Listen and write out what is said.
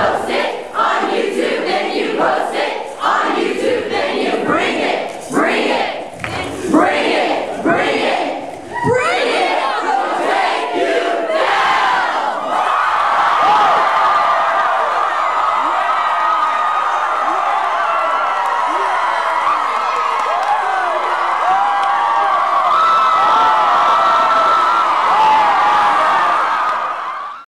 Você